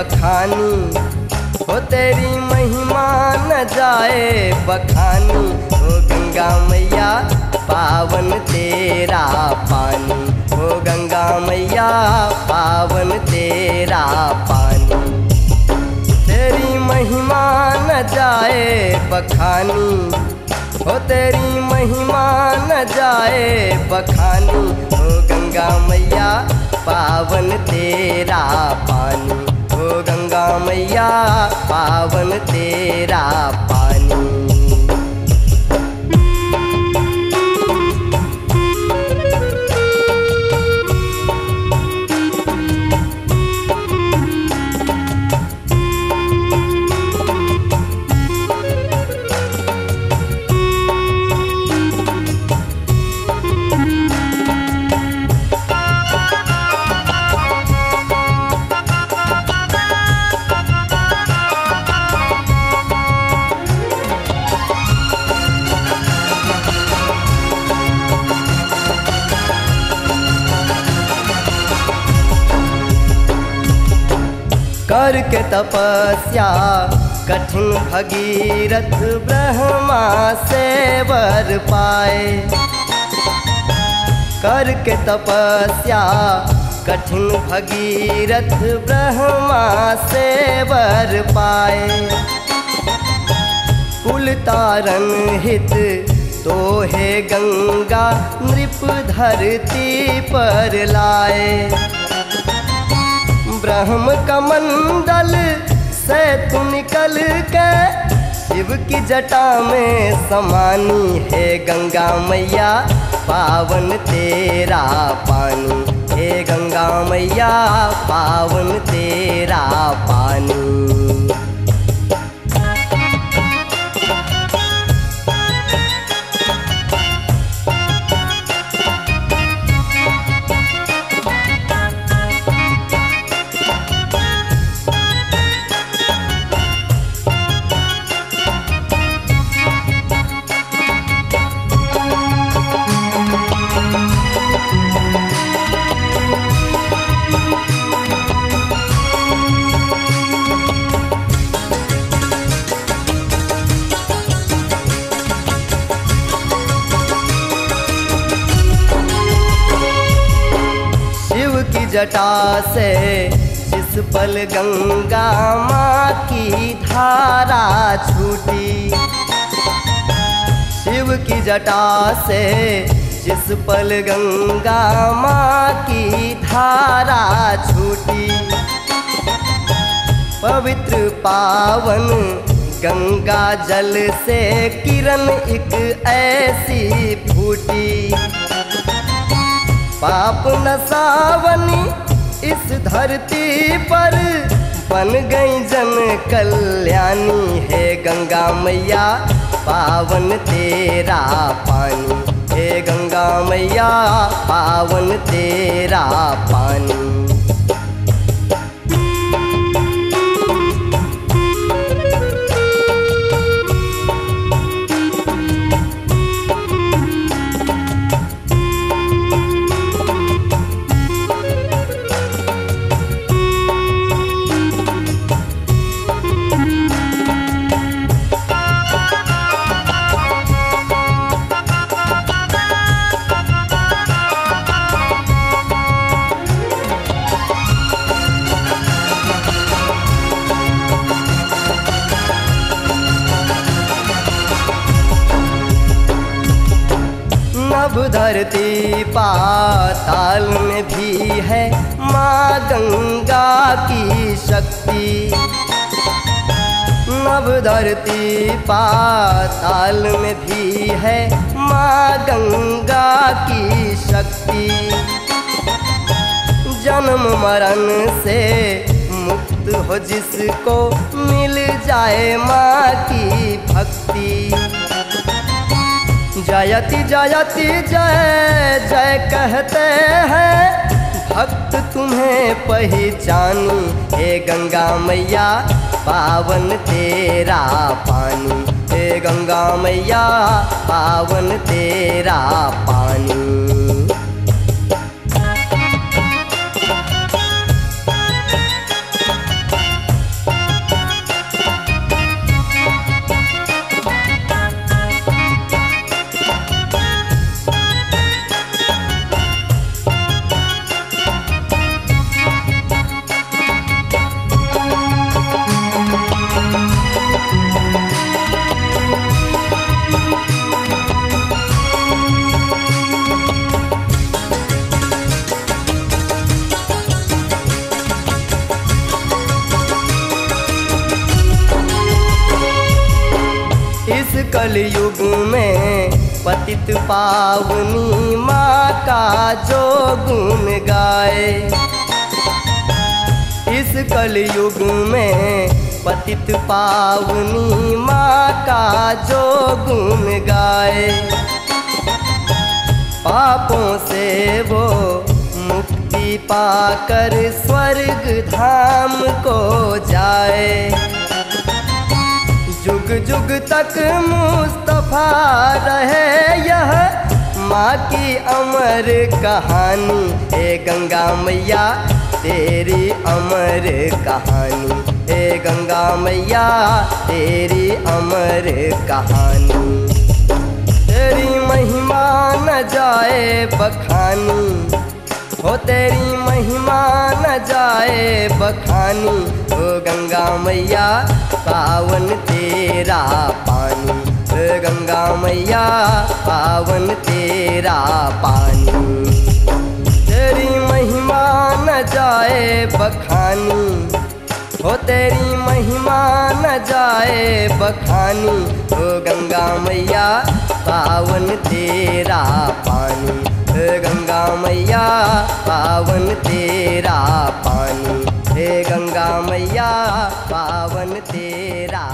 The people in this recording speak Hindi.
बखानी, हो तेरी महिमा न जाए बखानी, हो गंगा मैया पावन तेरा पानी, हो गंगा मैया पावन तेरा पानी। तेरी महिमा न जाए बखानी, हो तेरी महिमा न जाए बखानी, हो गंगा मैया पावन तेरा पानी। मैया पावन तेरा पानी करके तपस्या, कठिन भगीरथ ब्रह्मा से वर पाए। करके तपस्या, कठिन भगीरथ ब्रह्मा से वर पाए। कुल तारन हित तो है गंगा, नृप धरती पर लाए। ब्रह्म का मंडल से तू निकल के शिव की जटा में समानी है गंगा मैया, पावन तेरा पानी। हे गंगा मैया, पावन तेरा पानी। जटा से जिस पल गंगा माँ की धारा छूटी। शिव की जटा से जिस पल गंगा माँ की धारा छूटी। पवित्र पावन गंगा जल से किरण एक ऐसी फूटी। पाप न सावनी इस धरती पर बन गई जन कल्याणी हे गंगा मैया, पावन तेरा पानी। हे गंगा मैया, पावन तेरा पानी। नभ धरती पाताल में भी है माँ गंगा की शक्ति। नव धरती पाताल में भी है माँ गंगा की शक्ति। जन्म मरण से मुक्त हो जिसको मिल जाए माँ की भक्ति। जयति जयति जय जय कहते हैं, भक्त तुम्हें पहचानी, हे गंगा मैया, पावन तेरा पानी, हे गंगा मैया, पावन तेरा पानी। इस कलयुग में पतित पावनी माँ का जो गुण गाए। इस कलयुग में पतित पावनी माँ का जो गुण गाए। पापों से वो मुक्ति पाकर स्वर्ग धाम को जाए। जुग जुग तक मुस्तफ़ा रहे यह माँ की अमर कहानी। हे गंगा मैया, तेरी अमर कहानी। हे गंगा मैया, तेरी अमर कहानी। तेरी महिमा न जाए बखानी। हो तेरी महिमा न जाए बखानी। गंगा मैया, पावन तेरा पानी। गंगा मैया, पावन तेरा पानी। तेरी महिमा न जाए बखानी, हो तेरी महिमा न जाए बखानी। हो गंगा मैया, पावन तेरा पानी। गंगा मैया, पावन तेरा गंगा मैया पावन तेरा